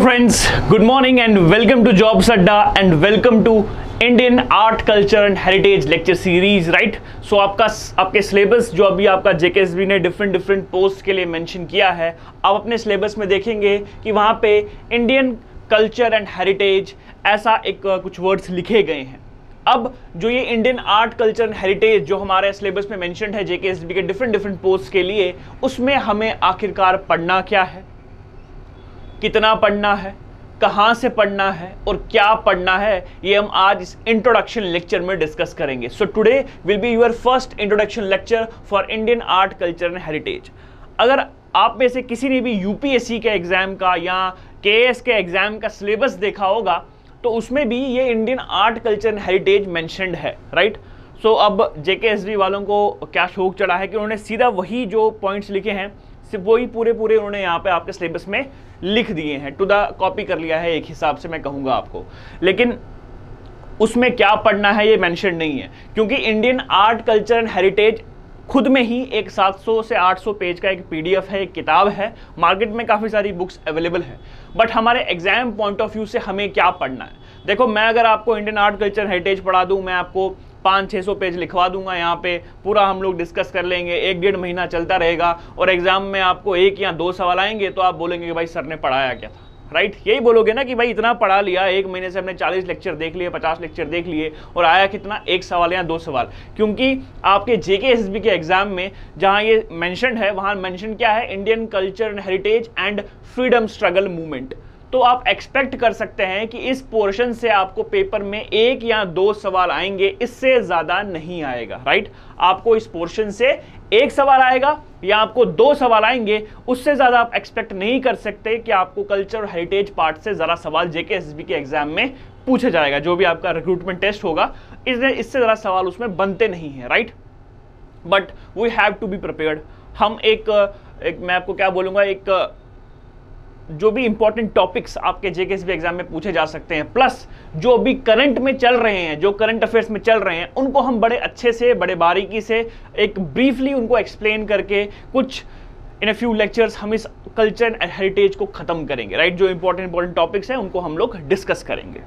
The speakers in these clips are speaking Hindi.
friends, good morning and welcome to Jobs Adda and welcome to Indian art culture and heritage lecture series right so आपका आपके सिलेबस जो अभी आपका जेकेएसबी ने डिफरेंट डिफरेंट पोस्ट के लिए मेंशन किया है आप अपने सिलेबस में देखेंगे कि वहाँ पे इंडियन कल्चर एंड हेरिटेज ऐसा एक कुछ वर्ड्स लिखे गए हैं। अब जो ये Indian art culture and heritage जो हमारे सिलेबस में मेंशन है जेकेएसबी के डिफरेंट डिफरेंट पोस्ट के लिए उसमें हमें आखिरकार पढ़ना क्या है? कितना पढ़ना है कहाँ से पढ़ना है और क्या पढ़ना है ये हम आज इस इंट्रोडक्शन लेक्चर में डिस्कस करेंगे। So today will be your first introduction lecture for Indian art culture and heritage अगर आप में से किसी ने भी यूपीएससी के एग्ज़ाम का या के के एग्ज़ाम का सिलेबस देखा होगा तो उसमें भी ये Indian art culture and heritage mentioned है राइट सो so, अब जेके वालों को क्या शौक चढ़ा है कि उन्होंने सीधा वही जो पॉइंट्स लिखे हैं सिर्फ़ वही पूरे पूरे उन्होंने यहाँ पे आपके सिलेबस में लिख दिए हैं। टू द कॉपी कर लिया है, एक हिसाब से मैं कहूँगा आपको। लेकिन उसमें क्या पढ़ना है ये मेंशन नहीं है। क्योंकि Indian art culture and heritage खुद में ही एक 700 से 800 पेज का एक पीडीएफ है, एक किताब है। मार्केट में काफ़ी सारी बुक्स अवेलेबल है। बट हमारे एग्ज़ाम पॉइंट ऑफ़ व्यू से हमें क्या पढ़ना है? देखो, मैं अगर आपको इंडियन आर्ट कल्चर हेरिटेज पढ़ा दूँ, मैं आपको पाँच छः सौ पेज लिखवा दूँगा यहाँ पे। पूरा हम लोग डिस्कस कर लेंगे। एक डेढ़ महीना चलता रहेगा और एग्ज़ाम में आपको एक या दो सवाल आएँगे तो आप बोलेंगे कि भाई सर ने पढ़ाया क्या था? Right right? यही बोलोगे ना कि भाई इतना पढ़ा लिया, एक महीने से हमने 40 लेक्चर देख लिए 50 लेक्चर देख लिए और आया कितना? एक सवाल या दो सवाल। क्योंकि आपके जेके एसबी के एग्ज़ाम में जहाँ ये मेंशन है, वहाँ मेंशन क्या है? Indian culture and heritage and freedom struggle movement तो आप एक्सपेक्ट कर सकते हैं कि इस पोर्शन से आपको पेपर में एक या दो सवाल आएँगे इससे ज़्यादा नहीं आएगा राइट आपको इस पोर्शन से एक सवाल आएगा या आपको दो सवाल आएँगे उससे ज़्यादा आप एक्सपेक्ट नहीं कर सकते कि आपको कल्चर हेरिटेज पार्ट से जरा सवाल जेके के एग्ज़ाम में पूछा जाएगा जो भी आपका रिक्रूटमेंट टेस्ट होगा। इसलिए इससे जरा सवाल उसमें बनते नहीं है right but we have to be prepared हम एक, एक मैं आपको क्या बोलूँगा एक जो भी इंपॉर्टेंट टॉपिक्स आपके जेकेएसबी एग्ज़ाम में पूछे जा सकते हैं प्लस जो भी करंट में चल रहे हैं, जो करंट अफेयर्स में चल रहे हैं, उनको हम बड़े अच्छे से, बड़े बारीकी से एक ब्रीफली उनको एक्सप्लेन करके कुछ इन अ फ्यू लेक्चर्स हम इस कल्चर एंड हेरिटेज को खत्म करेंगे राइट जो इंपॉर्टेंट इंपॉर्टेंट टॉपिक्स हैं, उनको हम लोग डिस्कस करेंगे।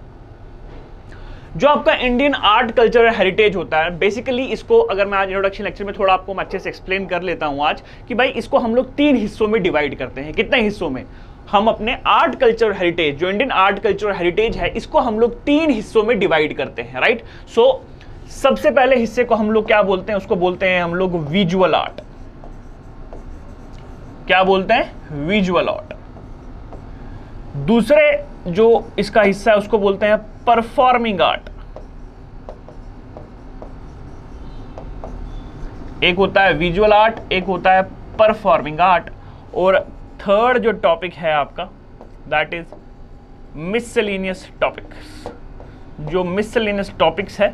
जो आपका इंडियन आर्ट कल्चर हेरिटेज होता है बेसिकली इसको अगर मैं आज इंट्रोडक्शन लेक्चर में थोड़ा आपको मैं अच्छे से एक्सप्लेन कर लेता हूँ आज कि भाई इसको हम लोग तीन हिस्सों में डिवाइड करते हैं। कितने हिस्सों में? हम अपने आर्ट कल्चर हेरिटेज जो इंडियन आर्ट कल्चर हेरिटेज है, इसको हम लोग तीन हिस्सों में डिवाइड करते हैं राइट सो सबसे पहले हिस्से को हम लोग क्या बोलते हैं? उसको बोलते हैं हम लोग विजुअल आर्ट क्या बोलते हैं? विजुअल आर्ट दूसरे जो इसका हिस्सा है, उसको बोलते हैं परफॉर्मिंग आर्ट एक होता है विजुअल आर्ट एक होता है परफॉर्मिंग आर्ट और थर्ड जो टॉपिक है आपका दैट इज़ मिसलिनियस टॉपिक्स जो मिसलिनियस टॉपिक्स है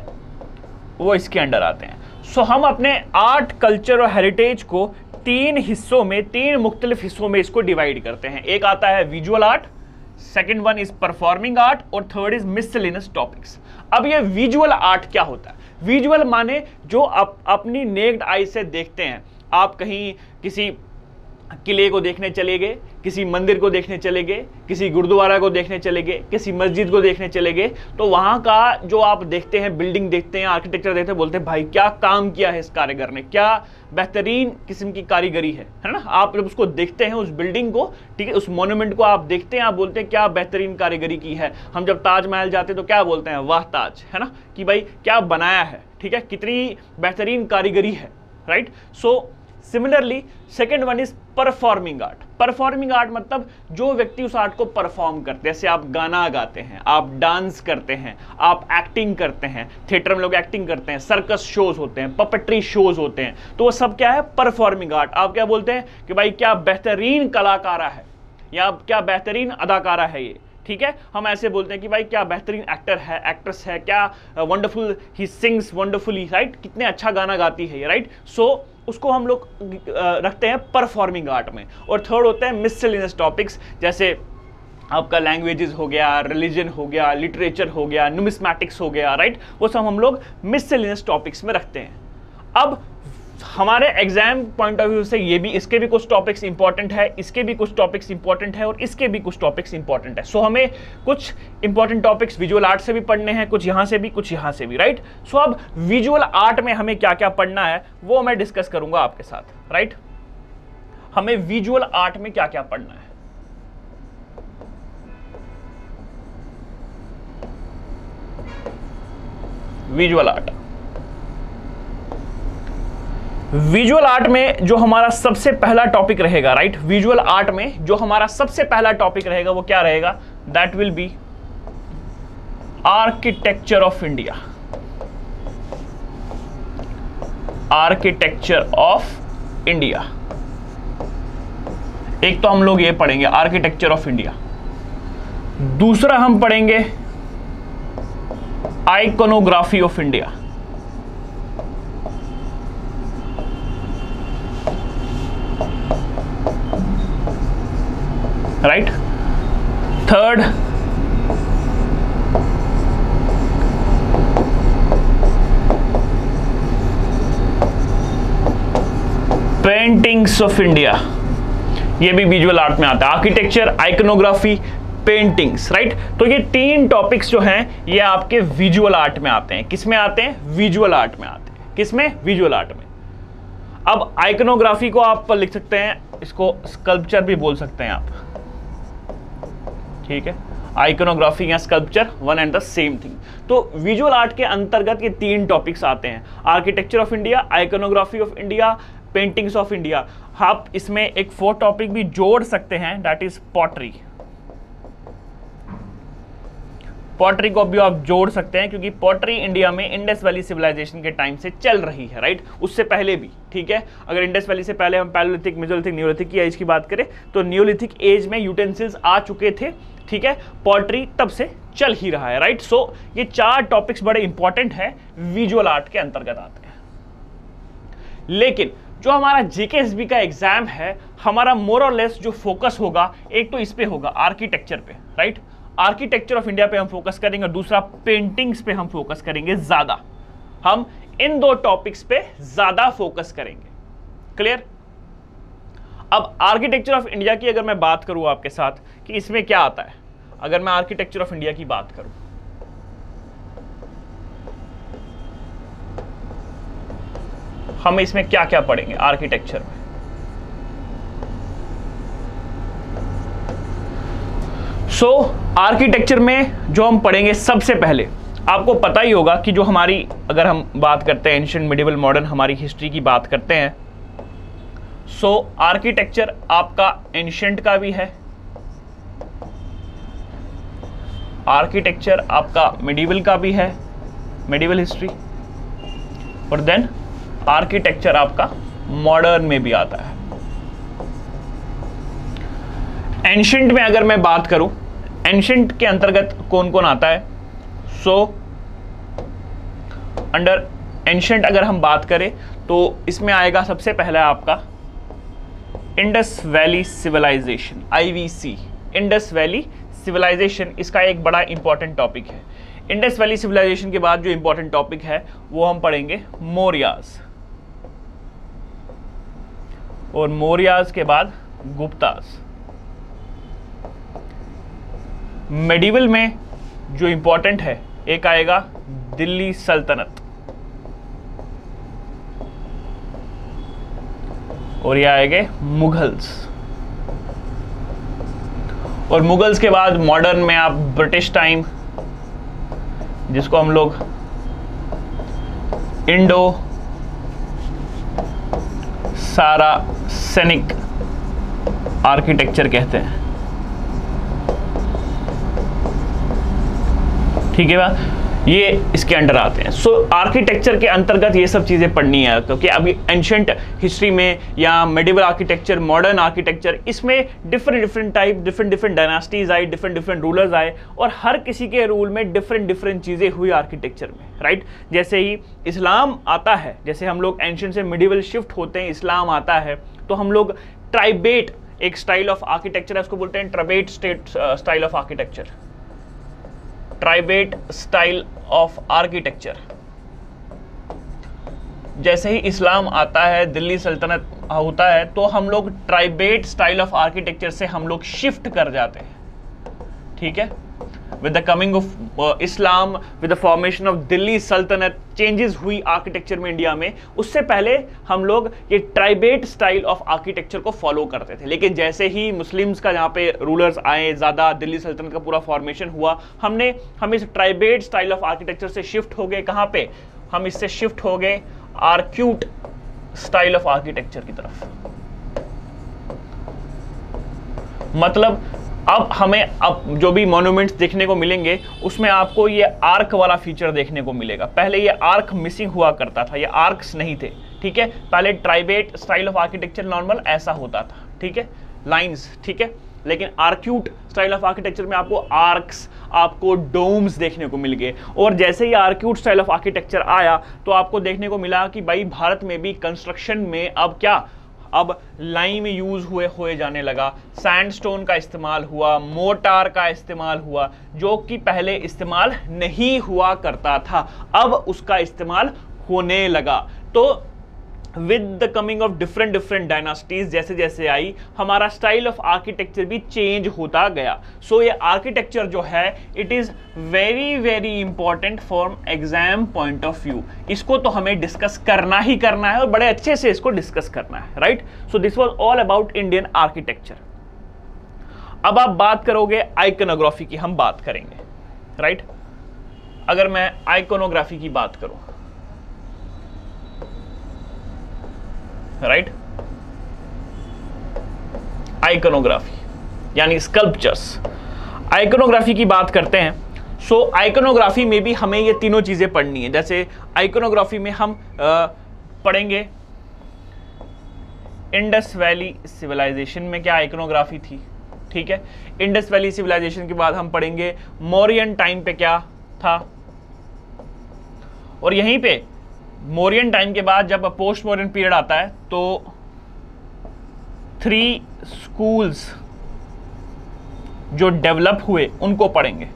वो इसके अंडर आते हैं। सो so, हम अपने आर्ट कल्चर और हेरिटेज को तीन हिस्सों में तीन मुख्तलिफ़ हिस्सों में इसको डिवाइड करते हैं। एक आता है visual art second one is performing art और थर्ड इज़ मिसलिनियस टॉपिक्स अब ये विजुअल आर्ट क्या होता है? विजुअल माने जो आप अपनी नेक्ड आई से देखते हैं। आप कहीं किसी किले को देखने चले गए, किसी मंदिर को देखने चले गए, किसी गुरुद्वारा को देखने चले गए, किसी मस्जिद को देखने चले गए तो वहाँ का जो आप देखते हैं बिल्डिंग देखते हैं आर्किटेक्चर देखते हैं, बोलते हैं, भाई, क्या काम किया है इस कारीगर ने? क्या बेहतरीन किस्म की कारीगरी है? है ना? आप जब उसको देखते हैं, उस बिल्डिंग को, ठीक है, उस मोनूमेंट को आप देखते हैं, आप बोलते हैं, क्या बेहतरीन कारीगरी की है? हम जब ताजमहल जाते हैं तो क्या बोलते हैं? वाह, ताज, है ना? कि भाई, क्या बनाया है? ठीक है? कितनी बेहतरीन कारीगरी है right so similarly second one is performing art performing art मतलब जो व्यक्ति उस आर्ट को परफॉर्म करते हैं, जैसे आप गाना गाते हैं, आप डांस करते हैं, आप एक्टिंग करते हैं थिएटर में लोग एक्टिंग करते हैं सर्कस शोज़ होते हैं पपेट्री शोज़ होते हैं तो वो सब क्या है? परफॉर्मिंग आर्ट आप क्या बोलते हैं कि भाई क्या बेहतरीन कलाकारा है? या क्या बेहतरीन अदाकारा है ये? ठीक है? हम ऐसे बोलते हैं कि भाई क्या बेहतरीन एक्टर है एक्ट्रेस है, क्या wonderful he sings wonderfully right कितने अच्छा गाना गाती है ये राइट सो उसको हम लोग रखते हैं परफॉर्मिंग आर्ट में। और थर्ड होता है मिसलिनियस टॉपिक्स जैसे आपका लैंग्वेजेस हो गया रिलीजन हो गया लिटरेचर हो गया न्यूमिस्मैटिक्स हो गया राइट वो सब हम लोग मिसलिनियस टॉपिक्स में रखते हैं। अब हमारे एग्ज़ाम पॉइंट ऑफ़ व्यू से ये भी इसके भी कुछ टॉपिक्स इंपॉर्टेंट है इसके भी कुछ टॉपिक्स इंपॉर्टेंट है और इसके भी कुछ टॉपिक्स इंपॉर्टेंट है। सो so, हमें कुछ इंपॉर्टेंट टॉपिक्स विजुअल आर्ट से भी पढ़ने हैं कुछ यहाँ से भी कुछ यहाँ से भी राइट सो so, अब विजुअल आर्ट में हमें क्या क्या पढ़ना है वो मैं डिस्कस करूँगा आपके साथ राइट हमें विजुअल आर्ट में क्या क्या पढ़ना है? विजुअल आर्ट विजुअल आर्ट में जो हमारा सबसे पहला टॉपिक रहेगा राइट विजुअल आर्ट में जो हमारा सबसे पहला टॉपिक रहेगा, वो क्या रहेगा? That will be architecture of India architecture of India एक तो हम लोग ये पढ़ेंगे आर्किटेक्चर ऑफ़ इंडिया दूसरा हम पढ़ेंगे iconography of India right third paintings of India. ये भी विजुअल आर्ट में आता है। आर्किटेक्चर आइकोनोग्राफी पेंटिंग्स राइट तो ये तीन टॉपिक्स जो हैं, ये आपके विजुअल आर्ट में आते हैं। किसमें आते हैं? विजुअल आर्ट में आते हैं। किसमें विजुअल आर्ट में। अब आइकोनोग्राफी को आप लिख सकते हैं, इसको स्कल्पचर भी बोल सकते हैं आप। ठीक है? आइकोनोग्राफी या sculpture one and the same thing तो विजुअल आर्ट के अंतर्गत ये तीन टॉपिक्स आते हैं। Architecture of India iconography of India paintings of India आप इसमें एक फोर टॉपिक भी जोड़ सकते हैं दैट इज़ पॉटरी पॉटरी को भी आप जोड़ सकते हैं, क्योंकि पॉटरी इंडिया में इंडस वैली सिविलाइजेशन के टाइम से चल रही है राइट उससे पहले भी, ठीक है? अगर इंडस वैली से पहले हम पैलोलिथिक मिजोलिथिक न्यूलिथिक की एज की बात करें तो न्यूलिथिक एज में यूटेंसिल्स आ चुके थे। ठीक है? पोल्ट्री तब से चल ही रहा है राइट सो so, ये चार टॉपिक्स बड़े इंपॉर्टेंट है विजुअल आर्ट के अंतर्गत आते हैं। लेकिन जो हमारा जेकेएसबी का एग्ज़ाम है हमारा मोर और लेस जो फोकस होगा एक तो इस पे होगा आर्किटेक्चर पे राइट आर्किटेक्चर ऑफ़ इंडिया पे हम फोकस करेंगे और दूसरा पेंटिंग्स पे हम फोकस करेंगे ज़्यादा। हम इन दो टॉपिक्स पे ज़्यादा फोकस करेंगे। क्लियर अब आर्किटेक्चर ऑफ़ इंडिया की अगर मैं बात करूँ आपके साथ कि इसमें क्या आता है? अगर मैं आर्किटेक्चर ऑफ़ इंडिया की बात करूँ। हम इसमें क्या क्या पढ़ेंगे आर्किटेक्चर में? सो so, आर्किटेक्चर में जो हम पढ़ेंगे सबसे पहले आपको पता ही होगा कि जो हमारी अगर हम बात करते हैं एंशियंट मिडिवल मॉडर्न हमारी हिस्ट्री की बात करते हैं सो so, आर्किटेक्चर आपका एंशियंट का भी है आर्किटेक्चर आपका मिडिवल का भी है, मेडिवल हिस्ट्री। और देन आर्किटेक्चर आपका मॉडर्न में भी आता है। एंशंट में अगर मैं बात करूँ एंशंट के अंतर्गत कौन कौन आता है? सो अंडर एंशंट अगर हम बात करें तो इसमें आएगा सबसे पहला आपका Indus valley civilization IVC Indus valley civilization इसका एक बड़ा इंपॉर्टेंट टॉपिक है। इंडस वैली सिविलाइजेशन के बाद जो इंपॉर्टेंट टॉपिक है, वो हम पढ़ेंगे मोरियाज और मोरियाज के बाद गुप्ताज मेडिवल में जो इंपॉर्टेंट है, एक आएगा दिल्ली सल्तनत। और ये आएँगे मुगल्स। और मुगल्स के बाद मॉडर्न में आप ब्रिटिश टाइम जिसको हम लोग इंडो सारा सैनिक आर्किटेक्चर कहते हैं। ठीक है बात ये इसके अंडर आते हैं। सो so, आर्किटेक्चर के अंतर्गत ये सब चीज़ें पढ़नी है क्योंकि अभी एंशंट हिस्ट्री में या मेडिवल आर्किटेक्चर मॉडर्न आर्किटेक्चर इसमें different different type different different dynasties आए डिफरेंट डिफरेंट रूलर्स आए और हर किसी के रूल में डिफरेंट डिफरेंट चीज़ें हुई आर्किटेक्चर में राइट जैसे ही इस्लाम आता है जैसे हम लोग एंशंट से मिडिवल शिफ्ट होते हैं इस्लाम आता है तो हम लोग ट्राइबेट एक स्टाइल ऑफ़ आर्किटेक्चर है उसको बोलते हैं trabeate state style of architecture trabeate style of architecture. जैसे ही इस्लाम आता है, दिल्ली सल्तनत होता है तो हम लोग ट्राइबेट स्टाइल ऑफ़ आर्किटेक्चर से हम लोग शिफ्ट कर जाते हैं। ठीक है? With the coming of Islam with the formation of Delhi सल्तनत चेंजेस हुई आर्किटेक्चर में इंडिया में। उससे पहले हम लोग ये ट्राइबेट स्टाइल ऑफ़ आर्किटेक्चर को फॉलो करते थे। लेकिन जैसे ही मुस्लिम्स का यहाँ पे रूलर्स आए, ज़्यादा दिल्ली सल्तनत का पूरा फॉर्मेशन हुआ, हमने, हम इस ट्राइबेट स्टाइल ऑफ़ आर्किटेक्चर से शिफ्ट हो गए कहाँ पे? हम इससे शिफ्ट हो गए आर्क्यूट स्टाइल ऑफ़ आर्किटेक्चर की तरफ़। मतलब अब हमें अब जो भी मोन्यूमेंट्स देखने को मिलेंगे, उसमें आपको ये आर्क वाला फीचर देखने को मिलेगा। पहले ये आर्क मिसिंग हुआ करता था, ये आर्क्स नहीं थे, ठीक है? पहले trabeate style of architecture normal ऐसा होता था, ठीक है? लाइंस ठीक है? लेकिन आर्क्यूट स्टाइल ऑफ़ आर्किटेक्चर में आपको आर्क्स आपको डोम्स देखने को मिल गए। और जैसे ही आर्क्यूट स्टाइल ऑफ़ आर्किटेक्चर आया तो आपको देखने को मिला कि भाई भारत में भी कंस्ट्रक्शन में अब क्या अब लाइम यूज़ हुए हुए जाने लगा। सैंडस्टोन का इस्तेमाल हुआ मोटार का इस्तेमाल हुआ, जो कि पहले इस्तेमाल नहीं हुआ करता था, अब उसका इस्तेमाल होने लगा। तो with the coming of different different dynasties जैसे जैसे आई हमारा स्टाइल ऑफ़ आर्किटेक्चर भी चेंज होता गया। सो so, ये आर्किटेक्चर जो है it is very very important for exam point of view इसको तो हमें डिस्कस करना ही करना है और बड़े अच्छे से इसको डिस्कस करना है right so this was all about Indian architecture अब आप बात करोगे आइकोनोग्राफी की हम बात करेंगे राइट right? अगर मैं आइकोनोग्राफी की बात करूँ। राइट? आइकोनोग्राफी यानी स्कल्पचर्स आइकोनोग्राफी की बात करते हैं। सो so, आइकोनोग्राफी में भी हमें ये तीनों चीज़ें पढ़नी है। जैसे आइकोनोग्राफी में हम आ, पढ़ेंगे इंडस वैली सिविलाइजेशन में क्या आइकोनोग्राफी थी? ठीक है? इंडस वैली सिविलाइजेशन के बाद हम पढ़ेंगे मौर्यन टाइम पे क्या था? और यहीं पे मोरियन टाइम के बाद जब पोस्ट मोरियन पीरियड आता है तो थ्री स्कूल्स जो डेवलप हुए, उनको पढ़ेंगे।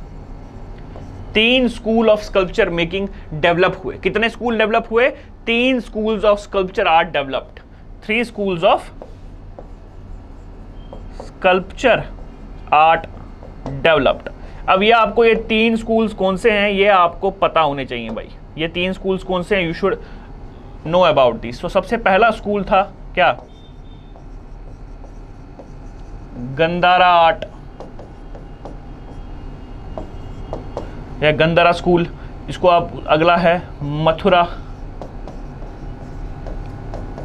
तीन school of sculpture making develop हुए। कितने स्कूल डेवलप हुए? तीन schools of sculpture art developed three schools of sculpture art developed अब ये आपको, ये तीन स्कूल्स कौन से हैं? ये आपको पता होने चाहिए भाई। ये तीन स्कूल्स कौन से हैं? You should know about this तो सबसे पहला स्कूल था क्या? गंदारा आर्ट। या गंदारा स्कूल इसको आप अगला है मथुरा।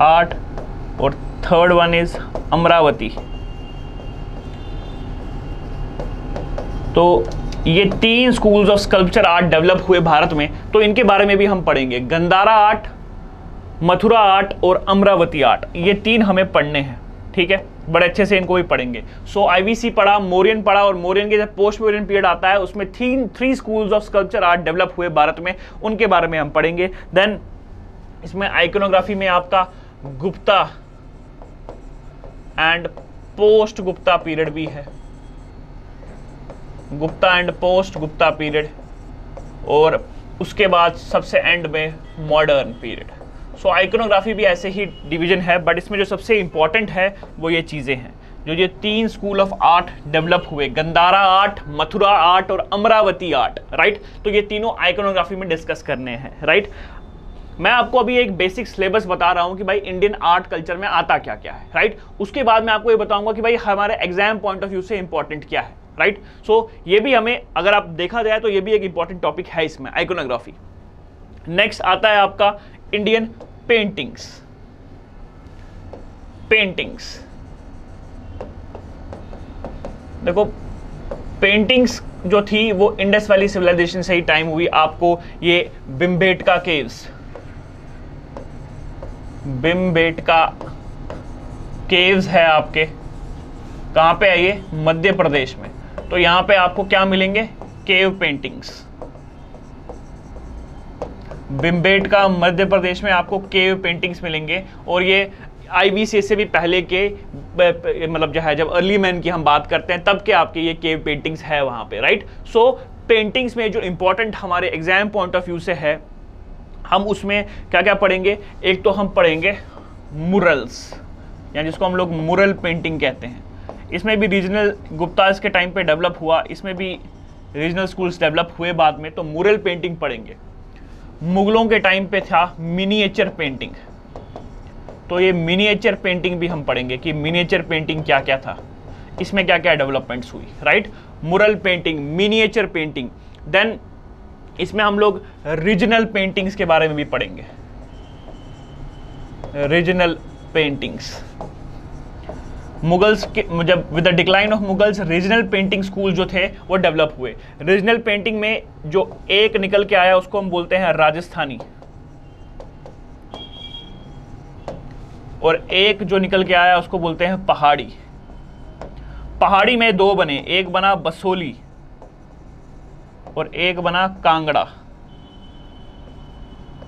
आर्ट और थर्ड वन इज़ अमरावती। तो ये तीन schools of sculpture art develop हुए भारत में तो इनके बारे में भी हम पढ़ेंगे। गंदारा आर्ट मथुरा आर्ट और अमरावती आर्ट ये तीन हमें पढ़ने हैं ठीक है? बड़े अच्छे से इनको भी पढ़ेंगे। सो so, आईवीसी पढ़ा मोरियन पढ़ा और मोरियन के जब पोस्ट मोरियन पीरियड आता है उसमें तीन three schools of sculpture art develop हुए भारत में उनके बारे में हम पढ़ेंगे। देन इसमें आइकोनोग्राफी में आपका Gupta and post Gupta period भी है। Gupta and post Gupta period और उसके बाद सबसे एंड में मॉडर्न पीरियड। सो आइकोनोग्राफी भी ऐसे ही डिवीज़न है बट इसमें जो सबसे इंपॉर्टेंट है, वो ये चीज़ें हैं। जो ये तीन स्कूल ऑफ़ आर्ट डेवलप हुए गंदारा आर्ट मथुरा आर्ट और अमरावती आर्ट राइट तो ये तीनों आइकोनोग्राफी में डिस्कस करने हैं राइट मैं आपको अभी एक बेसिक सिलेबस बता रहा हूँ कि भाई इंडियन आर्ट कल्चर में आता क्या क्या है राइट उसके बाद मैं आपको ये बताऊँगा कि भाई हमारे एग्ज़ाम पॉइंट ऑफ़ व्यू से इंपॉर्टेंट क्या है। राइट? सो ये भी हमें, अगर आप देखा जाए तो ये भी एक इंपॉर्टेंट टॉपिक है इसमें आइकोनोग्राफी नेक्स्ट आता है आपका इंडियन पेंटिंग्स पेंटिंग्स देखो पेंटिंग्स जो थी, वो इंडस वैली सिविलाइजेशन से ही टाइम हुई। आपको ये बिम्बेटका केव्स बिम्बेटका केव्स है आपके। कहाँ पे है ये? मध्य प्रदेश में। तो यहाँ पे आपको क्या मिलेंगे? केव पेंटिंग्स बिम्बेट का मध्य प्रदेश में आपको केव पेंटिंग्स मिलेंगे। और ये आईवीसी से भी पहले के मतलब जो है, जब अर्ली मैन की हम बात करते हैं, तब के आपके ये केव पेंटिंग्स है वहाँ पे राइट सो पेंटिंग्स में जो इंपॉर्टेंट हमारे एग्ज़ाम पॉइंट ऑफ़ व्यू से है, हम उसमें क्या क्या पढ़ेंगे? एक तो हम पढ़ेंगे मुरल्स यानी जिसको हम लोग मुरल पेंटिंग कहते हैं। इसमें भी रीजनल गुप्ताज के टाइम पे डेवलप हुआ, इसमें भी रीजनल स्कूल्स डेवलप हुए बाद में तो मुरल पेंटिंग पढ़ेंगे। मुगलों के टाइम पे था मिनिएचर पेंटिंग तो ये मिनिएचर पेंटिंग भी हम पढ़ेंगे कि मिनिएचर पेंटिंग क्या क्या था। इसमें क्या क्या डेवलपमेंट्स हुई राइट मुरल पेंटिंग मिनिएचर पेंटिंग देन इसमें हम लोग रीजनल पेंटिंग्स के बारे में भी पढ़ेंगे। रीजनल पेंटिंग्स मुगल्स के जब with the decline of Mughals regional painting school जो थे, वो डेवलप हुए। रीजनल पेंटिंग में जो एक निकल के आया, उसको हम बोलते हैं राजस्थानी। और एक जो निकल के आया, उसको बोलते हैं पहाड़ी। पहाड़ी में दो बने, एक बना बसोली और एक बना कांगड़ा।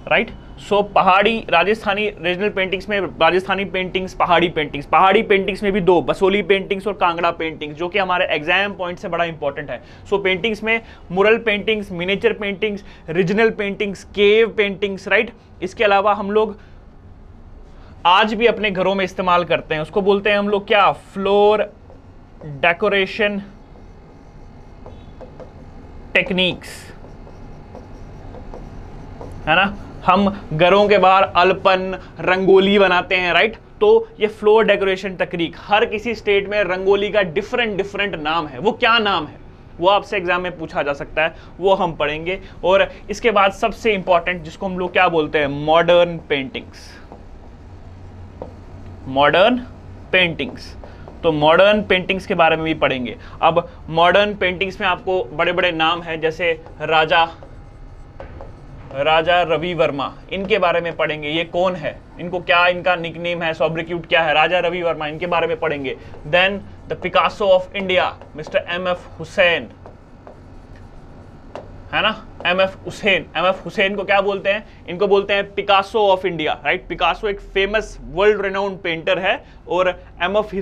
राइट सो so, पहाड़ी राजस्थानी रीजनल पेंटिंग्स में Rajasthani paintings Pahari paintings Pahari paintings में भी दो बसोली पेंटिंग्स और कांगड़ा पेंटिंग्स जो कि हमारे एग्ज़ाम पॉइंट से बड़ा इंपॉर्टेंट है। सो so, पेंटिंग्स में mural paintings miniature paintings regional paintings cave paintings right इसके अलावा हम लोग आज भी अपने घरों में इस्तेमाल करते हैं। उसको बोलते हैं हम लोग क्या? फ्लोर डेकोरेशन टेक्निक्स है ना? हम घरों के बाहर अल्पन, रंगोली बनाते हैं राइट तो ये फ्लोर डेकोरेशन तकनीक, हर किसी स्टेट में रंगोली का डिफरेंट डिफरेंट नाम है। वो क्या नाम है? वो आपसे एग्ज़ाम में पूछा जा सकता है, वो हम पढ़ेंगे। और इसके बाद सबसे इंपॉर्टेंट जिसको हम लोग क्या बोलते हैं? मॉडर्न पेंटिंग्स मॉडर्न पेंटिंग्स तो मॉडर्न पेंटिंग्स के बारे में भी पढ़ेंगे। अब मॉडर्न पेंटिंग्स में आपको बड़े बड़े नाम हैं, जैसे राजा राजा रवि वर्मा इनके बारे में पढ़ेंगे। ये कौन है? इनको क्या इनका निकनेम है? सॉब्रिक्यूट क्या है? राजा रवि वर्मा इनके बारे में पढ़ेंगे। Then the Picasso of India mister M F Husain है ना? M F Husain M F Husain को क्या बोलते हैं? इनको बोलते हैं Picasso of India right Picasso एक फ़ेमस वर्ल्ड रेनाउंड पेंटर है और M F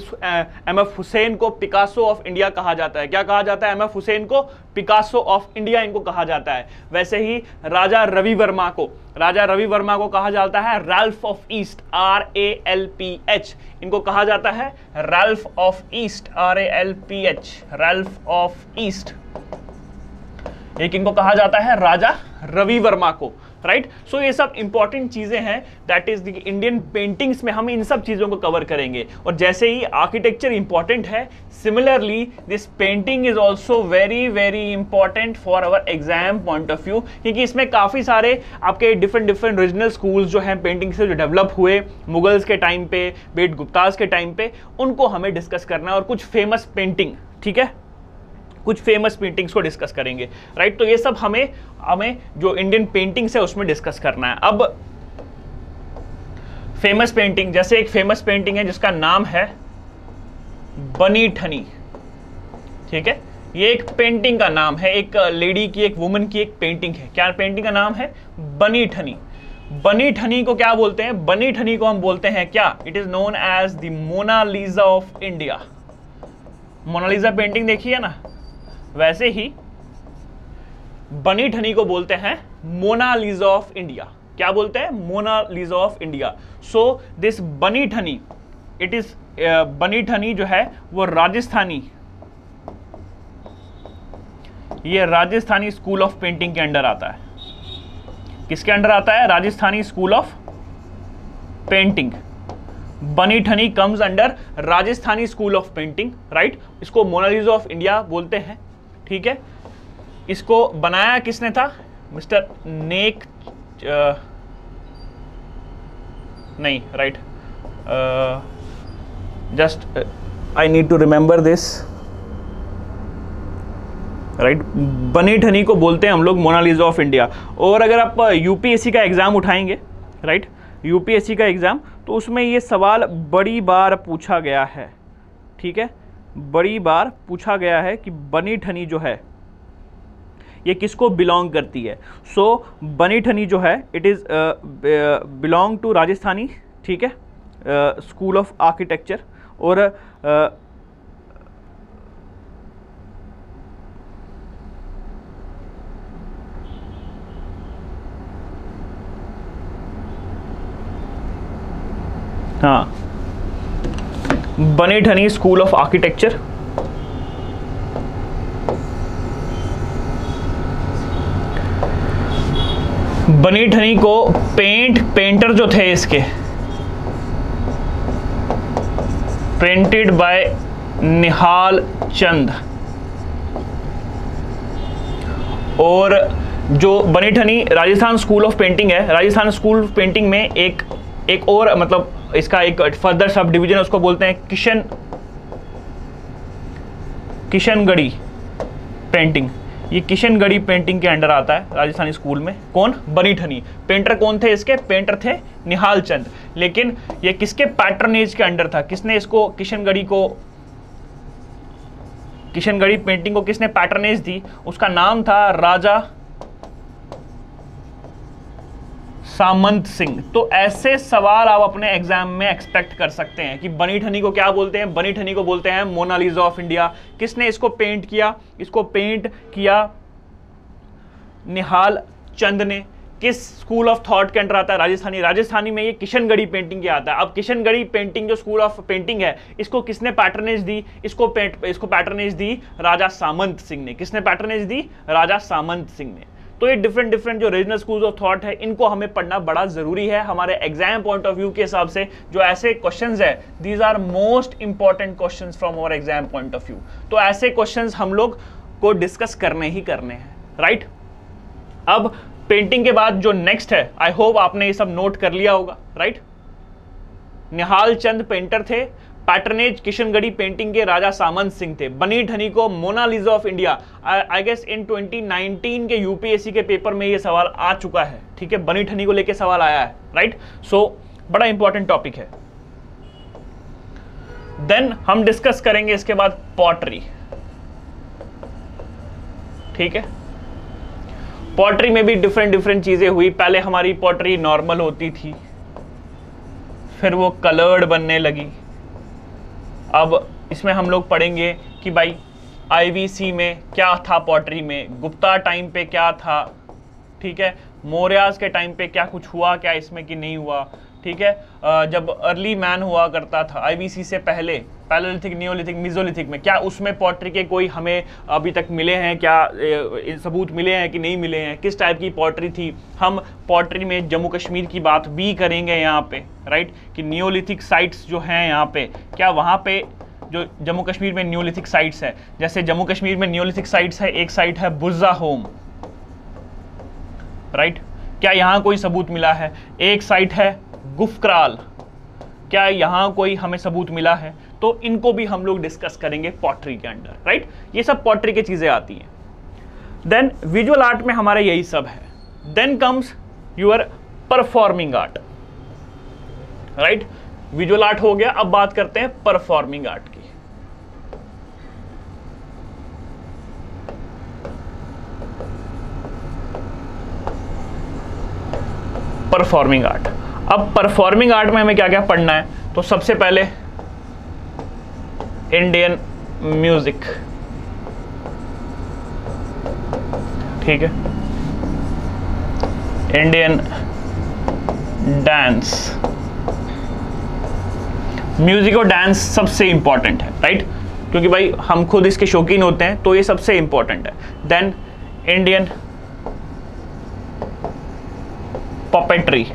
M F Husain को पिकासो ऑफ़ इंडिया कहा जाता है। क्या कहा जाता है? एम एफ़ हुसैन को पिकासो ऑफ़ इंडिया इनको कहा जाता है। वैसे ही राजा रवि वर्मा को, राजा रवि वर्मा को कहा जाता है Ralph of east R A L P H इनको कहा जाता है Ralph of east R A L P H Ralph of east एक इनको कहा जाता है राजा रवि वर्मा को राइट right? सो so, ये सब इंपॉर्टेंट चीज़ें हैं that is the Indian paintings में हम इन सब चीज़ों को कवर करेंगे। और जैसे ही आर्किटेक्चर इंपॉर्टेंट है similarly this painting is also very very important for our exam point of view क्योंकि इसमें काफ़ी सारे आपके डिफरेंट डिफरेंट रीजनल स्कूल्स जो हैं पेंटिंग से जो डेवलप हुए मुगल्स के टाइम पे बेट गुप्ताज के टाइम पे उनको हमें डिस्कस करना है। और कुछ फ़ेमस पेंटिंग ठीक है? कुछ फ़ेमस पेंटिंग्स को डिस्कस करेंगे राइट तो ये सब हमें हमें जो इंडियन पेंटिंग्स है उसमें डिस्कस करना है। अब फ़ेमस पेंटिंग जैसे एक फ़ेमस पेंटिंग है जिसका नाम है बनी ठनी, ठीक है? ये एक पेंटिंग का नाम है, एक लेडी की, एक वुमन की एक पेंटिंग है। क्या पेंटिंग का नाम है? बनी ठनी। बनी ठनी को क्या बोलते हैं? बनी ठनी को हम बोलते हैं क्या? It is known as the of India Mona Lisa painting देखिए ना? वैसे ही बनी ठनी को बोलते हैं मोनालिजा ऑफ़ इंडिया। क्या बोलते हैं? Mona Lisa of India. So this Bani Thani it is बनी ठनी जो है, वो राजस्थानी, ये राजस्थानी स्कूल ऑफ़ पेंटिंग के अंडर आता है। किसके अंडर आता है? Rajasthani school of painting Bani Thani comes under Rajasthani school of painting right इसको मोनालिजा ऑफ़ इंडिया बोलते हैं। ठीक है? इसको बनाया किसने था? मिस्टर नेक आ, नहीं right just I need to remember this right Bani Thani को बोलते हैं हम लोग मोनालिजा ऑफ़ इंडिया। और अगर आप यूपीएससी का एग्ज़ाम उठाएँगे राइट यूपीएससी का एग्ज़ाम तो उसमें ये सवाल बड़ी बार पूछा गया है। ठीक है? बड़ी बार पूछा गया है कि बनी ठनी जो है ये किसको बिलोंग करती है? सो so, बनी ठनी जो है it is belong to Rajasthani ठीक है? स्कूल ऑफ़ आर्किटेक्चर और uh, हाँ। Banithani school of architecture. Bani Thani को पेंट पेंटर जो थे इसके पेंटेड बाय निहाल चंद। और जो Bani Thani Rajasthan school of painting है, राजस्थान स्कूल ऑफ़ पेंटिंग में एक एक और मतलब इसका एक फर्दर सब डिवीज़न उसको बोलते हैं किशन, किशनगढ़ी पेंटिंग ये किशनगढ़ी पेंटिंग के अंडर आता है राजस्थानी स्कूल में. कौन? बनी ठनी. पेंटर कौन थे इसके? पेंटर थे निहाल चंद. लेकिन ये किसके पैटर्नेज के अंडर था? किसने इसको, किशनगढ़ी को, किशनगढ़ी पेंटिंग को किसने पैटर्नेज दी? उसका नाम था राजा सामंत सिंह। तो ऐसे सवाल आप अपने एग्ज़ाम में एक्सपेक्ट कर सकते हैं कि बनी ठनी को क्या बोलते हैं? बनी ठनी को बोलते हैं मोनालिजा ऑफ़ इंडिया। किसने इसको पेंट किया? इसको पेंट किया निहाल चंद ने। किस स्कूल ऑफ़ थॉट के अंडर आता है? राजस्थानी। राजस्थानी में ये किशनगढ़ी पेंटिंग के आता है। अब किशनगढ़ी पेंटिंग जो स्कूल ऑफ़ पेंटिंग है, इसको किसने पैटर्नेज दी? इसको पेंट इसको पैटर्नेज दी राजा सामंत सिंह ने। किसने पैटर्नेज दी? राजा सामंत सिंह ने। तो ये डिफरेंट डिफरेंट जो रीजनल स्कूल्स ऑफ़ थॉट है, इनको हमें पढ़ना बड़ा ज़रूरी है हमारे एग्ज़ाम पॉइंट ऑफ़ व्यू के हिसाब से, जो ऐसे क्वेश्चन है these are most important question from our exam point of view तो ऐसे क्वेश्चन हम लोग को डिस्कस करने ही करने हैं राइट अब पेंटिंग के बाद जो नेक्स्ट है आई होप आपने ये सब नोट कर लिया होगा राइट निहाल चंद पेंटर थे पैटर्नेज किशनगढ़ी पेंटिंग के राजा सामंत सिंह थे। बनी ठनी को Mona Lisa of India I guess in 2019 के यूपीएससी के पेपर में ये सवाल आ चुका है। ठीक है? बनी ठनी को लेके सवाल आया है राइट सो so, बड़ा इंपॉर्टेंट टॉपिक है। देन हम डिस्कस करेंगे इसके बाद पॉटरी ठीक है? पॉटरी में भी डिफरेंट डिफरेंट चीज़ें हुई। पहले हमारी पॉटरी नॉर्मल होती थी। फिर वो कलर्ड बनने लगी। अब इसमें हम लोग पढ़ेंगे कि भाई आईवीसी में क्या था पॉटरी में? गुप्ता टाइम पे क्या था? ठीक है? मौर्याज के टाइम पे क्या कुछ हुआ, क्या इसमें कि नहीं हुआ? ठीक है? जब अर्ली मैन हुआ करता था आईवीसी से पहले पैलोलिथिक नियोलिथिक मिजोलिथिक में, क्या उसमें पॉटरी के कोई हमें अभी तक मिले हैं? क्या सबूत मिले हैं कि नहीं मिले हैं? किस टाइप की पॉटरी थी? हम पॉटरी में जम्मू कश्मीर की बात भी करेंगे यहाँ पे राइट कि नियोलिथिक साइट्स जो हैं यहाँ पे, क्या वहाँ पे जो जम्मू कश्मीर में न्योलिथिक साइट्स है? जैसे जम्मू कश्मीर में न्योलिथिक साइट्स है, एक साइट है बुर्जा होम राइट क्या यहाँ कोई सबूत मिला है? एक साइट है गुफक्राल, क्या यहाँ कोई हमें सबूत मिला है? तो इनको भी हम लोग डिस्कस करेंगे पॉटरी के अंडर राइट ये सब पॉटरी की चीज़ें आती हैं। देन विजुअल आर्ट में हमारा यही सब है। Then comes your performing art right visual art हो गया, अब बात करते हैं परफॉर्मिंग आर्ट की। परफॉर्मिंग आर्ट अब परफॉर्मिंग आर्ट में हमें क्या क्या पढ़ना है? तो सबसे पहले इंडियन म्यूज़िक ठीक है? इंडियन डांस म्यूज़िक और डांस सबसे इंपॉर्टेंट है राइट क्योंकि भाई, हम खुद इसके शौकीन होते हैं तो ये सबसे इंपॉर्टेंट है। देन इंडियन पपेट्री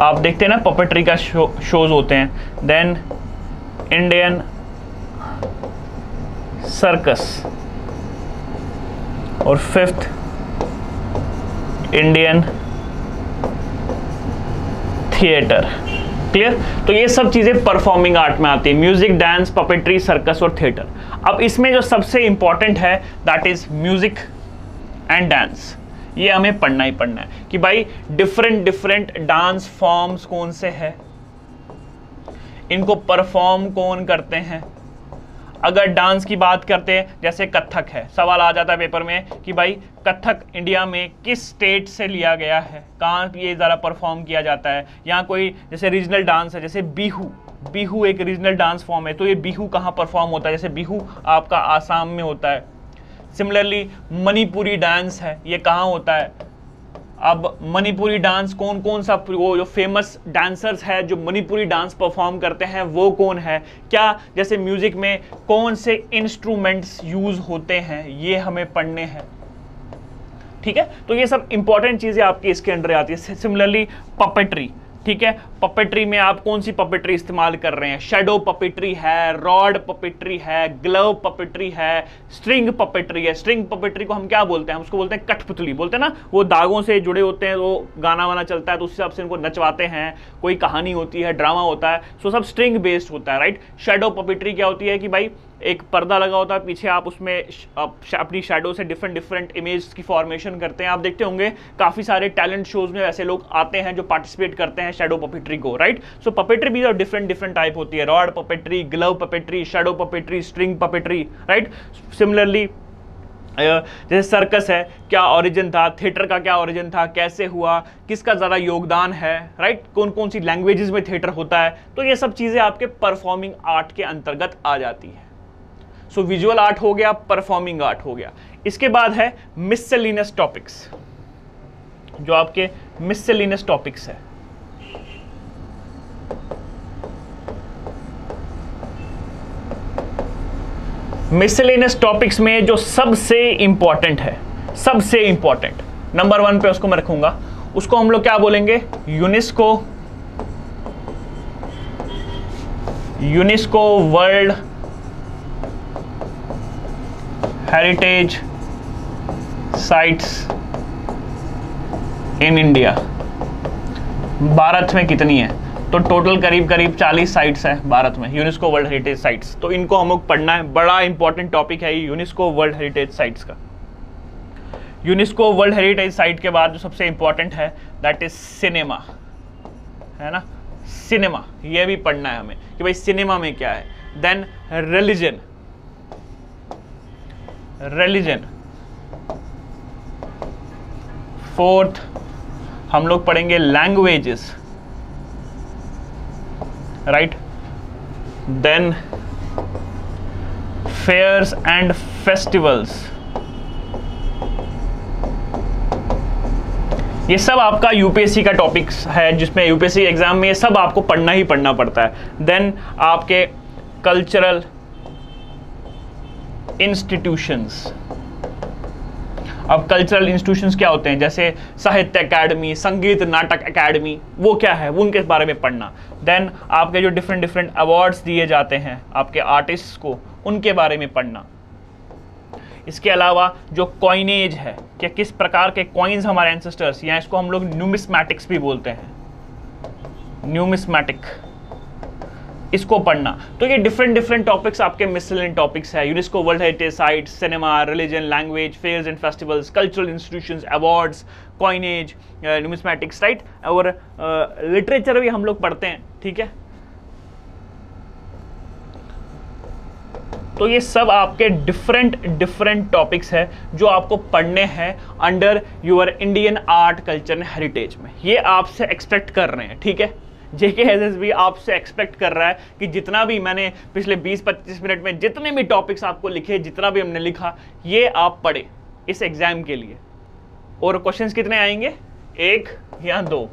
आप देखते हैं ना पपेट्री का शो शोज़ होते हैं। देन इंडियन सर्कस और फिफ्थ इंडियन थिएटर क्लियर तो ये सब चीज़ें परफॉर्मिंग आर्ट में आती है। म्यूज़िक डांस पपेट्री सर्कस और थिएटर अब इसमें जो सबसे इंपॉर्टेंट है that is music and dance ये हमें पढ़ना ही पढ़ना है कि भाई डिफरेंट डिफरेंट डांस फॉर्म्स कौन से है? इनको परफॉर्म कौन करते हैं? अगर डांस की बात करते हैं, जैसे कथक है, सवाल आ जाता है पेपर में कि भाई, कथक इंडिया में किस स्टेट से लिया गया है? कहाँ ये ज़्यादा परफॉर्म किया जाता है? यहाँ कोई, जैसे रीजनल डांस है, जैसे बिहू बिहू एक रीजनल डांस फॉर्म है तो ये बिहू कहाँ परफॉर्म होता है? जैसे बिहू आपका आसाम में होता है। सिमिलरली मणिपुरी डांस है, ये कहाँ होता है? अब मणिपुरी डांस कौन कौन सा वो जो फ़ेमस डांसर्स है, जो मणिपुरी डांस परफॉर्म करते हैं, वो कौन है? क्या जैसे म्यूज़िक में कौन से इंस्ट्रूमेंट्स यूज़ होते हैं, ये हमें पढ़ने हैं। ठीक है? तो ये सब इंपॉर्टेंट चीज़ें आपकी इसके अंडर आती है। सिमिलरली पपेट्री ठीक है? पपेट्री में आप कौन सी पपेट्री इस्तेमाल कर रहे हैं? शेडो पपेट्री है रॉड पपेट्री है ग्लव पपेट्री है स्ट्रिंग पपेट्री है। स्ट्रिंग पपेट्री को हम क्या बोलते हैं? हम उसको बोलते हैं कठपुतली। बोलते हैं ना, वो दागों से जुड़े होते हैं, वो गाना वाना चलता है तो उस हिसाब से इनको नचवाते हैं। कोई कहानी होती है ड्रामा होता है सो सब स्ट्रिंग बेस्ड होता है राइट शेडो पपेट्री क्या होती है कि भाई एक पर्दा लगा होता है, पीछे आप उसमें अपनी शेडो से डिफरेंट डिफरेंट इमेज की फॉर्मेशन करते हैं। आप देखते होंगे, काफ़ी सारे टैलेंट शोज़ में ऐसे लोग आते हैं जो पार्टिसिपेट करते हैं शेडो पपेट्री को राइट सो पपेट्री भी डिफरेंट डिफरेंट टाइप होती है। Rod puppetry glove puppetry shadow puppetry string puppetry right similarly जैसे सर्कस है, क्या ओरिजिन था? थिएटर का क्या ओरिजिन था? कैसे हुआ? किसका ज़्यादा योगदान है? राइट कौन कौन सी लैंग्वेजेस में थिएटर होता है? तो ये सब चीज़ें आपके परफॉर्मिंग आर्ट के अंतर्गत आ जाती है। सो विजुअल आर्ट हो गया परफॉर्मिंग आर्ट हो गया। इसके बाद है मिसलिनस टॉपिक्स जो आपके मिसलिनस टॉपिक्स है। मिसलिनस टॉपिक्स में जो सबसे इंपॉर्टेंट है, सबसे इंपॉर्टेंट नंबर वन पे उसको मैं रखूँगा। उसको हम लोग क्या बोलेंगे? UNESCO UNESCO world heritage sites in India Bharat में कितनी है? तो टोटल करीब करीब 40 साइट्स है भारत में यूनेस्को वर्ल्ड हेरिटेज साइट्स तो इनको हम लोग पढ़ना है। बड़ा इंपॉर्टेंट टॉपिक है यूनेस्को वर्ल्ड हेरिटेज साइट्स का। यूनेस्को वर्ल्ड हेरिटेज साइट के बाद जो सबसे इंपॉर्टेंट है दैट इज़ सिनेमा है ना? सिनेमा ये भी पढ़ना है हमें कि भाई सिनेमा में क्या है? देन रिलीजन रिलीजन फोर्थ हम लोग पढ़ेंगे languages right then fairs and festivals ये सब आपका यूपीएससी का टॉपिक्स है, जिसमें यूपीएससी एग्ज़ाम में ये सब आपको पढ़ना ही पढ़ना पड़ता है. देन आपके कल्चरल इंस्टीट्यूशंस अब कल्चरल इंस्टीट्यूशंस क्या होते हैं? जैसे साहित्य अकेडमी संगीत नाटक अकेडमी वो क्या है? उनके बारे में पढ़ना। देन आपके जो डिफरेंट डिफरेंट अवार्ड्स दिए जाते हैं, आपके आर्टिस्ट को, उनके बारे में पढ़ना। इसके अलावा जो कॉइनेज है, कि किस प्रकार के कॉइन्स हमारे एंसेस्टर्स या इसको हम लोग न्यूमिस्मैटिक्स भी बोलते हैं। न्यूमिस्मैटिक इसको पढ़ना। तो ये डिफरेंट डिफरेंट टॉपिक्स आपके मिसलिन टॉपिक्स है। UNESCO world heritage site cinema religion language fairs and festivals cultural institutions awards coinage numismatics right और लिटरेचर uh, भी हम लोग पढ़ते हैं ठीक है? तो ये सब आपके डिफरेंट डिफरेंट टॉपिक्स है जो आपको पढ़ने हैं under your Indian art culture and heritage में। ये आपसे एक्सपेक्ट कर रहे हैं ठीक है? जेके एस भी आपसे एक्सपेक्ट कर रहा है कि जितना भी मैंने पिछले 20-25 मिनट में जितने भी टॉपिक्स आपको लिखे, जितना भी हमने लिखा, ये आप पढ़े इस एग्ज़ाम के लिए। और क्वेश्चन कितने आएँगे? एक या दो।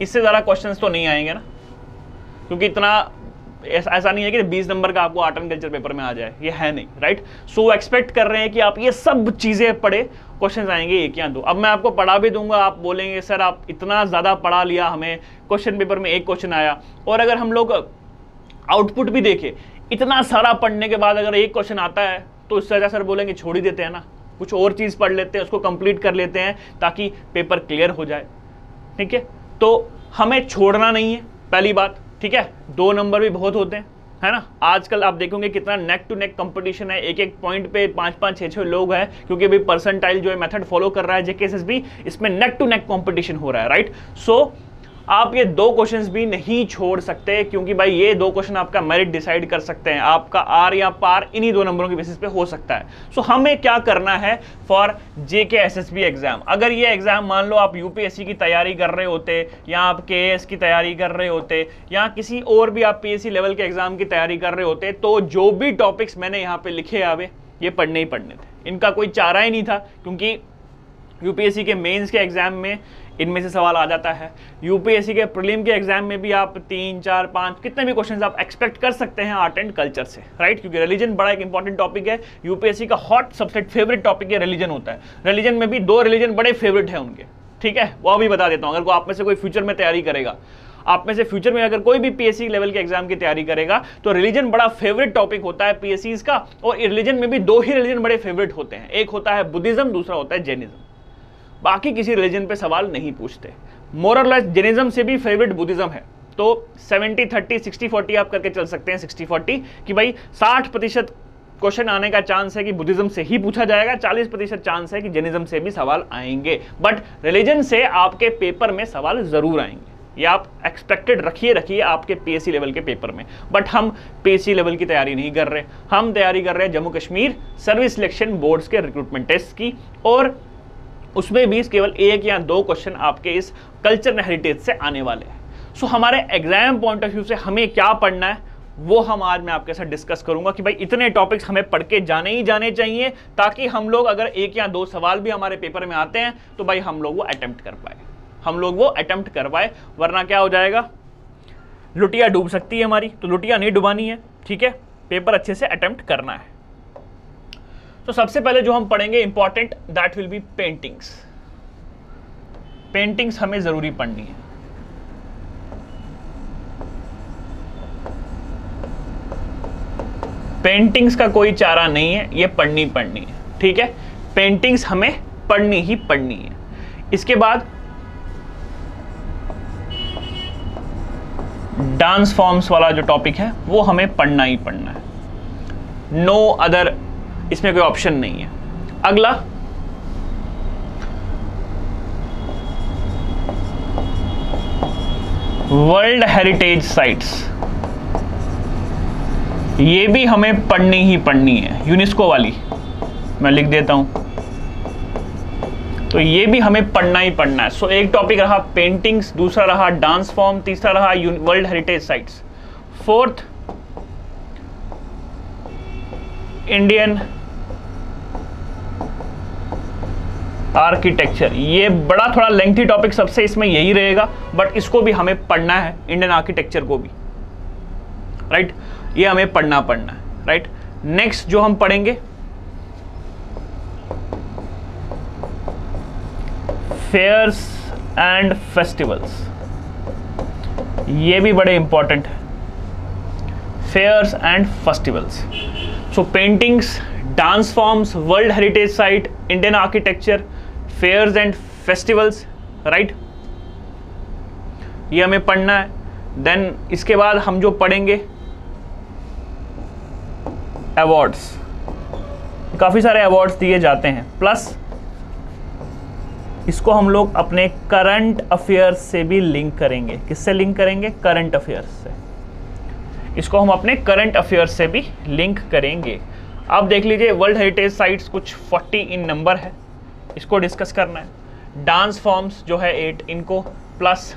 इससे ज़्यादा क्वेश्चन तो नहीं आएँगे ना? क्योंकि इतना ऐसा नहीं है कि 20 नंबर का आपको आर्ट एंड कल्चर पेपर में आ जाए, ये है नहीं राइट सो एक्सपेक्ट कर रहे हैं कि आप ये सब चीज़ें पढ़े क्वेश्चन आएँगे एक या दो। अब मैं आपको पढ़ा भी दूँगा, आप बोलेंगे, सर, आप इतना ज़्यादा पढ़ा लिया हमें क्वेश्चन पेपर में एक क्वेश्चन आया। और अगर हम लोग आउटपुट भी देखें, इतना सारा पढ़ने के बाद अगर एक क्वेश्चन आता है तो इससे अच्छा सर बोलेंगे, छोड़ ही देते हैं ना, कुछ और चीज़ पढ़ लेते हैं, उसको कंप्लीट कर लेते हैं, ताकि पेपर क्लियर हो जाए। ठीक है? तो हमें छोड़ना नहीं है, पहली बात। ठीक है? दो नंबर भी बहुत होते हैं है ना? आजकल आप देखोगे कितना नेक टू नेक कंपटीशन है एक एक पॉइंट पे पाँच पाँच छह छह लोग हैं क्योंकि अभी परसेंटाइल जो है मेथड फॉलो कर रहा है जेके इसमें नेक टू नेक कंपटीशन हो रहा है राइट सो so, आप ये दो क्वेश्चंस भी नहीं छोड़ सकते क्योंकि भाई ये दो क्वेश्चन आपका मेरिट डिसाइड कर सकते हैं। आपका आर या पार इन्हीं दो नंबरों के बेसिस पे हो सकता है। सो so, हमें क्या करना है फॉर जे के एस एग्ज़ाम अगर ये एग्ज़ाम मान लो आप यूपीएससी की तैयारी कर रहे होते या आप के की तैयारी कर रहे होते या किसी और भी आप पी लेवल के एग्ज़ाम की तैयारी कर रहे होते तो जो भी टॉपिक्स मैंने यहाँ पे लिखे आवे ये पढ़ने ही पढ़ने थे। इनका कोई चारा ही नहीं था क्योंकि यूपीएससी के मेंस के एग्ज़ाम में इनमें से सवाल आ जाता है। यूपीएससी के प्रीलिम के एग्ज़ाम में भी आप तीन, चार, पाँच, कितने भी क्वेश्चंस आप एक्सपेक्ट कर सकते हैं आर्ट एंड कल्चर से राइट क्योंकि रिलीजन बड़ा एक इंपॉर्टेंट टॉपिक है। यूपीएससी का हॉट सबसे फेवरेट टॉपिक है रिलीजन होता है। रिलीजन में भी दो रिलीजन बड़े फेवरेट हैं उनके, ठीक है? वो अभी बता देता हूँ, अगर आप में से कोई फ्यूचर में तैयारी करेगा, आप में से फ्यूचर में अगर कोई भी पीएससी लेवल के एग्ज़ाम की तैयारी करेगा तो रिलीजन बड़ा फेवरेट टॉपिक होता है पीएससी का, और रिलीजन में भी दो ही रिलीजन बड़े फेवरेट होते हैं। एक होता है बुद्धिज्म दूसरा होता है जैनिज्म बाकी किसी रिलीजन पे सवाल नहीं पूछते। मोरलेस जेनिज्म से भी फेवरेट बुद्धिज्म है। तो 70 30 60 40 आप करके चल सकते हैं 60 40 कि भाई 60 प्रतिशत क्वेश्चन आने का चांस है कि बुद्धिज्म से ही पूछा जाएगा 40 प्रतिशत चांस है कि जेनिज्म से भी सवाल आएँगे। बट रिलीजन से आपके पेपर में सवाल ज़रूर आएँगे। ये आप एक्सपेक्टेड रखिए रखिए आपके पीएससी लेवल के पेपर में। बट हम पीएससी लेवल की तैयारी नहीं कर रहे। हम तैयारी कर रहे हैं Jammu Kashmir service selection boards के रिक्रूटमेंट टेस्ट की। और उसमें भी केवल एक या दो क्वेश्चन आपके इस कल्चर हेरिटेज से आने वाले हैं। सो हमारे एग्ज़ाम पॉइंट ऑफ़ व्यू से हमें क्या पढ़ना है, वो हम आज मैं आपके साथ डिस्कस करूँगा कि भाई इतने टॉपिक्स हमें पढ़ के जाने ही जाने चाहिए, ताकि हम लोग अगर एक या दो सवाल भी हमारे पेपर में आते हैं तो भाई हम लोग वो अटैम्प्ट कर पाए। हम लोग वो अटैम्प्ट कर पाए, वरना क्या हो जाएगा? लुटिया डूब सकती है हमारी तो लुटिया नहीं डुबानी है, ठीक है? पेपर अच्छे से अटैम्प्ट करना है। तो सबसे पहले जो हम पढ़ेंगे important that will be paintings paintings हमें ज़रूरी पढ़नी है। पेंटिंग्स का कोई चारा नहीं है, ये पढ़नी पढ़नी है, ठीक है? पेंटिंग्स हमें पढ़नी ही पढ़नी है। इसके बाद डांस फॉर्म्स वाला जो टॉपिक है, वो हमें पढ़ना ही पढ़ना है। नो अदर इसमें कोई ऑप्शन नहीं है। अगला। वर्ल्ड हेरिटेज साइट्स ये भी हमें पढ़नी ही पढ़नी है यूनेस्को वाली। मैं लिख देता हूँ। तो ये भी हमें पढ़ना ही पढ़ना है। सो so, एक टॉपिक रहा पेंटिंग्स दूसरा रहा डांस फॉर्म तीसरा रहा world heritage sites fourth Indian architecture. ये बड़ा थोड़ा लेंथी टॉपिक सबसे इसमें यही रहेगा बट इसको भी हमें पढ़ना है इंडियन आर्किटेक्चर को भी। Right right? ये हमें पढ़ना पढ़ना है। Right right? नेक्स्ट जो हम पढ़ेंगे फेयर्स एंड फेस्टिवल्स ये भी बड़े इंपॉर्टेंट है। Fairs and festivals so paintings dance forms world heritage site Indian architecture fairs and festivals right ये हमें पढ़ना है। देन इसके बाद हम जो पढ़ेंगे अवार्ड्स काफ़ी सारे अवार्ड्स दिए जाते हैं। प्लस इसको हम लोग अपने करंट अफेयर्स से भी लिंक करेंगे। किससे लिंक करेंगे? करंट अफेयर्स से। इसको हम अपने करंट अफेयर्स से भी लिंक करेंगे। आप देख लीजिए वर्ल्ड हेरिटेज साइट्स कुछ 40 इन नंबर है। इसको डिस्कस करना है। डांस फॉर्म्स जो है एट इनको प्लस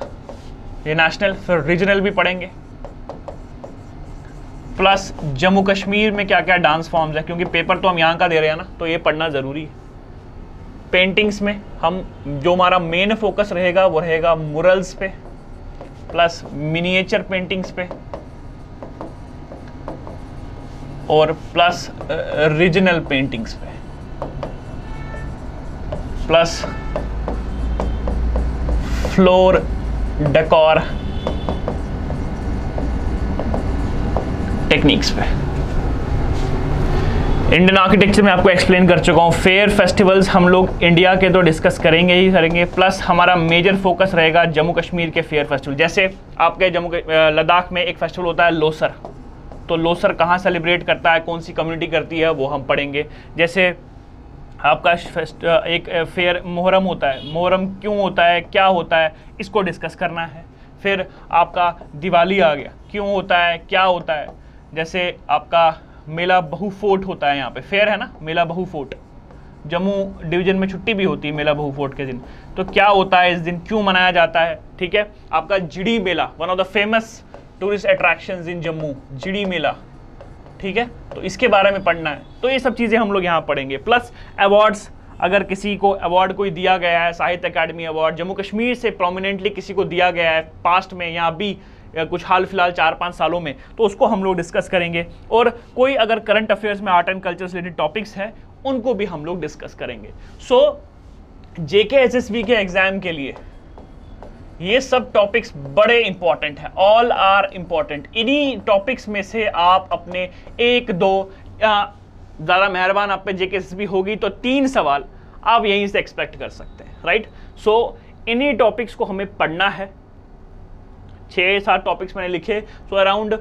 ये नेशनल फिर रीजनल भी पढ़ेंगे। प्लस जम्मू कश्मीर में क्या क्या डांस फॉर्म्स है? क्योंकि पेपर तो हम यहाँ का दे रहे हैं ना तो ये पढ़ना ज़रूरी है। पेंटिंग्स में हम, जो हमारा मेन फोकस रहेगा, वो रहेगा मुरल्स पे प्लस मिनिएचर पेंटिंग्स पे। और प्लस रीजनल पेंटिंग्स पे। प्लस फ्लोर डेकोर टेक्निक्स पे। इंडियन आर्किटेक्चर में आपको एक्सप्लेन कर चुका हूँ। फेयर फेस्टिवल्स हम लोग इंडिया के तो डिस्कस करेंगे ही करेंगे। प्लस हमारा मेजर फोकस रहेगा जम्मू कश्मीर के फेयर फेस्टिवल जैसे आपके जम्मू लद्दाख में एक फेस्टिवल होता है लोसर। तो लोसर कहाँ सेलिब्रेट करता है? कौन सी कम्युनिटी करती है? वो हम पढ़ेंगे। जैसे आपका फेस्ट एक फेयर मुहर्रम होता है। मुहर्रम क्यों होता है? क्या होता है? इसको डिस्कस करना है। फिर आपका दिवाली आ गया। क्यों होता है? क्या होता है? जैसे आपका मेला बहु फोर्ट होता है यहाँ पे। फेयर है ना? मेला बहु फोर्ट। जम्मू डिवीज़न में छुट्टी भी होती है मेला बहु फोर्ट के दिन। तो क्या होता है इस दिन? क्यों मनाया जाता है? ठीक है? आपका Jhiri Mela one of the famous tourist attraction in Jammu, Jhiri Mela. ठीक है? तो इसके बारे में पढ़ना है। तो ये सब चीज़ें हम लोग यहाँ पढ़ेंगे। प्लस अवार्ड्स अगर किसी को अवार्ड कोई दिया गया है, साहित्य अकादमी अवार्ड जम्मू कश्मीर से प्रोमिनेंटली किसी को दिया गया है पास्ट में या अभी कुछ हाल फ़िलहाल चार पाँच सालों में तो उसको हम लोग डिस्कस करेंगे। और कोई अगर करंट अफेयर्स में art and culture related topics हैं, उनको भी हम लोग डिस्कस करेंगे। सो जेके एस के एग्ज़ाम के लिए ये सब टॉपिक्स बड़े इंपॉर्टेंट हैं। ऑल आर इंपॉर्टेंट इन्हीं टॉपिक्स में से आप अपने एक, दो, या ज़्यादा मेहरबान आप पे जेके होगी तो तीन सवाल आप यहीं से एक्सपेक्ट कर सकते हैं राइट सो इन्हीं टॉपिक्स को हमें पढ़ना है। छः सात टॉपिक्स मैंने लिखे। सो अराउंड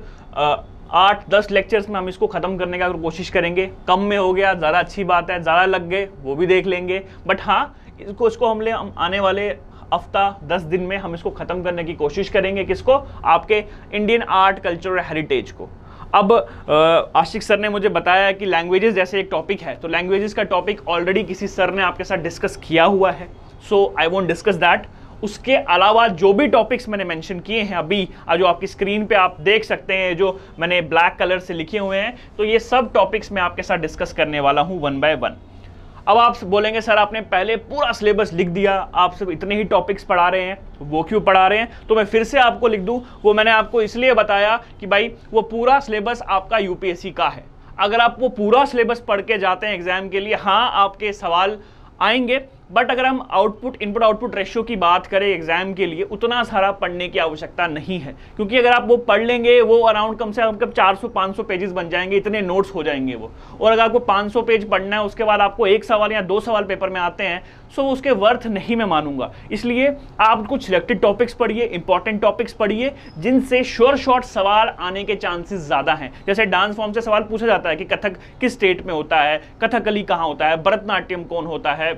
आठ, दस लेक्चर्स में हम इसको ख़त्म करने का कोशिश करेंगे। कम में हो गया, ज़्यादा अच्छी बात है, ज़्यादा लग गए, वो भी देख लेंगे। बट हाँ इसको इसको हम ले हम आने वाले हफ़्ता, दस दिन में हम इसको ख़त्म करने की कोशिश करेंगे किसको? आपके इंडियन आर्ट कल्चर हेरिटेज को। अब आशिक सर ने मुझे बताया कि लैंग्वेजेस जैसे एक टॉपिक है तो लैंग्वेजेस का टॉपिक ऑलरेडी किसी सर ने आपके साथ डिस्कस किया हुआ है। So I want discuss that उसके अलावा जो भी टॉपिक्स मैंने मेंशन किए हैं अभी जो आपकी स्क्रीन पे आप देख सकते हैं, जो मैंने ब्लैक कलर से लिखे हुए हैं तो ये सब टॉपिक्स मैं आपके साथ डिस्कस करने वाला हूँ वन बाय वन अब आप बोलेंगे, सर, आपने पहले पूरा सिलेबस लिख दिया, आप सिर्फ़ इतने ही टॉपिक्स पढ़ा रहे हैं, वो क्यों पढ़ा रहे हैं? तो मैं फिर से आपको लिख दूँ, वो मैंने आपको इसलिए बताया कि भाई, वो पूरा सिलेबस आपका यूपीएससी का है। अगर आप वो पूरा सिलेबस पढ़ के जाते हैं एग्ज़ाम के लिए हाँ आपके सवाल आएँगे बट अगर हम आउटपुट इनपुट आउटपुट रेशियो की बात करें एग्ज़ाम के लिए, उतना सारा पढ़ने की आवश्यकता नहीं है। क्योंकि अगर आप वो पढ़ लेंगे, वो अराउंड कम से कम कब 400-500 पेजेस बन जाएँगे, इतने नोट्स हो जाएँगे वो। और अगर आपको 500 पेज पढ़ना है, उसके बाद आपको एक सवाल या दो सवाल पेपर में आते हैं सो उसके वर्थ नहीं मैं मानूँगा। इसलिए आप कुछ सिलेक्टेड टॉपिक्स पढ़िए इंपॉर्टेंट टॉपिक्स पढ़िए, जिनसे श्योर शॉर्ट सवाल आने के चांसेस ज़्यादा हैं। जैसे डांस फॉर्म से सवाल पूछा जाता है कि कथक किस स्टेट में होता है, कथकली कहाँ होता है, भरतनाट्यम कौन होता है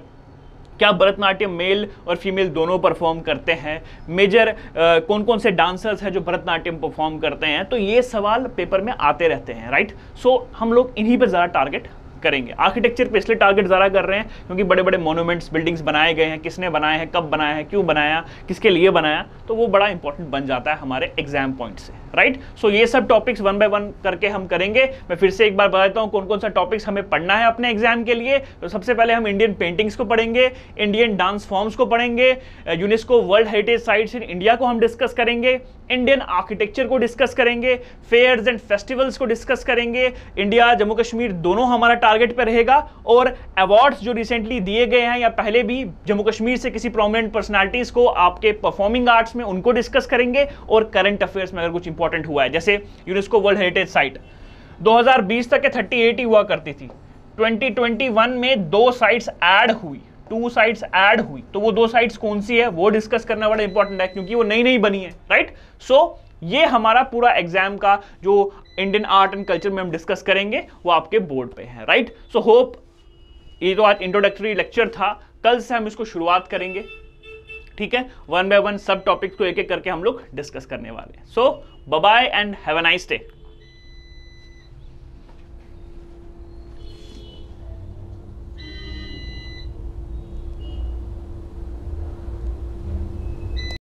क्या भरतनाट्यम मेल और फीमेल दोनों परफॉर्म करते हैं? मेजर कौन कौन से डांसर्स हैं जो भरतनाट्यम परफॉर्म करते हैं? तो ये सवाल पेपर में आते रहते हैं राइट सो हम लोग इन्हीं पर ज़्यादा टारगेट करेंगे। आर्किटेक्चर पे इसलिए टारगेट ज़्यादा कर रहे हैं क्योंकि बड़े बड़े मोनूमेंट्स बिल्डिंग्स बनाए गए हैं। किसने बनाए हैं? कब बनाया है? क्यों बनाया? किसके लिए बनाया? तो वो बड़ा इंपॉर्टेंट बन जाता है हमारे एग्ज़ाम पॉइंट से। राइट सो ये सब टॉपिक्स वन बाय वन करके हम करेंगे। मैं फिर से एक बार बताता हूँ कौन कौन सा टॉपिक्स हमें पढ़ना है अपने एग्ज़ाम के लिए। तो सबसे पहले हम इंडियन पेंटिंग्स को पढ़ेंगे इंडियन डांस फॉर्म्स को पढ़ेंगे UNESCO world heritage sites in India को हम डिस्कस करेंगे इंडियन आर्किटेक्चर को डिस्कस करेंगे फेयर्स एंड फेस्टिवल्स को डिस्कस करेंगे। इंडिया जम्मू कश्मीर दोनों हमारा टारगेट पर रहेगा और अवार्ड्स जो रिसेंटली दिए गए हैं या पहले भी जम्मू कश्मीर से किसी प्रोमिनेंट पर्सनालिटीज को, आपके परफॉर्मिंग आर्ट्स में उनको डिस्कस करेंगे और करंट अफेयर्स में अगर कुछ इंपॉर्टेंट हुआ है। जैसे यूनेस्को वर्ल्ड हेरिटेज साइट 2020 तक के 38 ही हुआ करती थी। 2021 में दो साइट्स ऐड हुई टू साइट्स ऐड हुई। तो वो दो साइट्स कौन सी है वो डिस्कस करना बड़ा इंपॉर्टेंट है क्योंकि वो नई नई बनी है राइट सो so, ये हमारा पूरा एग्ज़ाम का जो इंडियन आर्ट एंड कल्चर में हम डिस्कस करेंगे वो आपके बोर्ड पे है राइट सो होप ये तो आज इंट्रोडक्टरी लेक्चर था। कल से हम इसको शुरुआत करेंगे। ठीक है? वन बाय वन सब टॉपिक्स को एक एक करके हम लोग डिस्कस करने वाले हैं। So bye and have a nice day